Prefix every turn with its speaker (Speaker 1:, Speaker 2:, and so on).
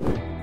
Speaker 1: you